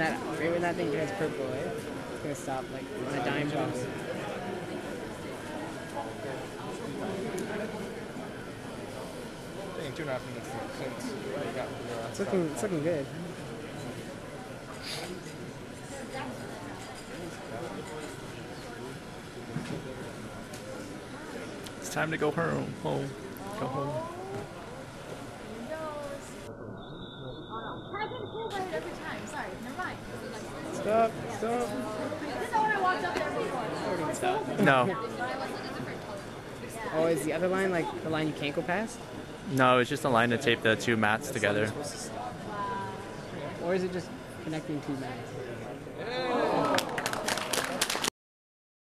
that right when that thing turns purple, eh? It's gonna stop like on a dime probably. Taking two and a half minutes since got the It's looking it's looking good. It's time to go home. Home. Go home. Before. Stop. No. Oh, is the other line like the line you can't go past? No, it's just a line to tape the two mats together. Or is it just connecting two mats?